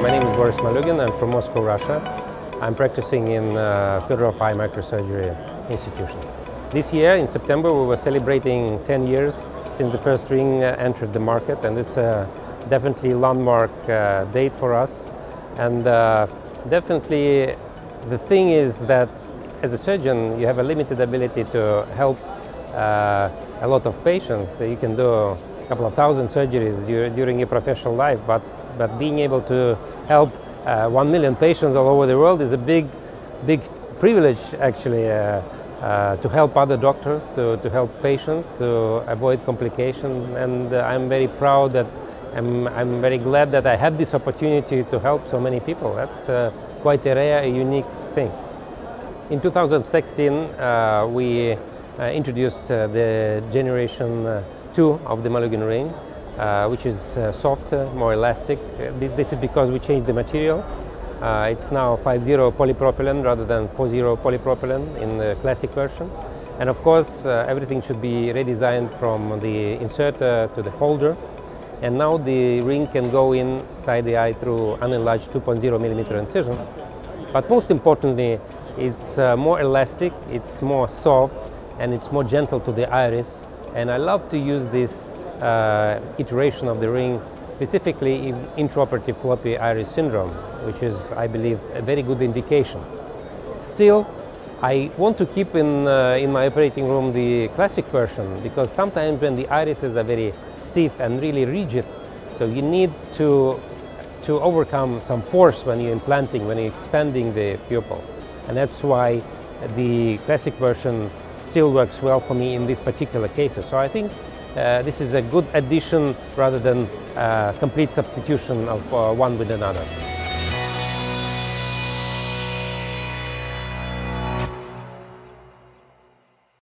My name is Boris Malyugin. I'm from Moscow, Russia. I'm practicing in uh, Fyodorov Eye Microsurgery Institution. This year, in September, we were celebrating 10 years since the first ring uh, entered the market, and it's a definitely landmark uh, date for us. And uh, definitely, the thing is that as a surgeon, you have a limited ability to help uh, a lot of patients. So You can do couple of thousand surgeries during your professional life, but but being able to help uh, one million patients all over the world is a big, big privilege actually uh, uh, to help other doctors, to, to help patients, to avoid complications. And uh, I'm very proud that I'm, I'm very glad that I had this opportunity to help so many people. That's uh, quite a rare, unique thing. In 2016, uh, we introduced the generation 2 of the Malyugin ring. Uh, which is uh, softer, more elastic. Uh, this is because we changed the material. it's now 5.0 polypropylene rather than 4.0 polypropylene in the classic version. And of course, everything should be redesigned from the inserter to the holder. And now the ring can go inside the eye through an enlarged 2.0 millimeter incision. But most importantly, it's uh, more elastic, it's more soft, and it's more gentle to the iris. And I love to use this uh, iteration of the ring, specifically in intraoperative floppy iris syndrome, which is, I believe, a very good indication. Still, I want to keep in, uh, in my operating room the classic version because sometimes when the irises are very stiff and really rigid, so you need to, to overcome some force when you're implanting, when you're expanding the pupil. And that's why the classic version still works well for me in these particular cases. So I think uh, this is a good addition rather than uh, complete substitution of uh, one with another.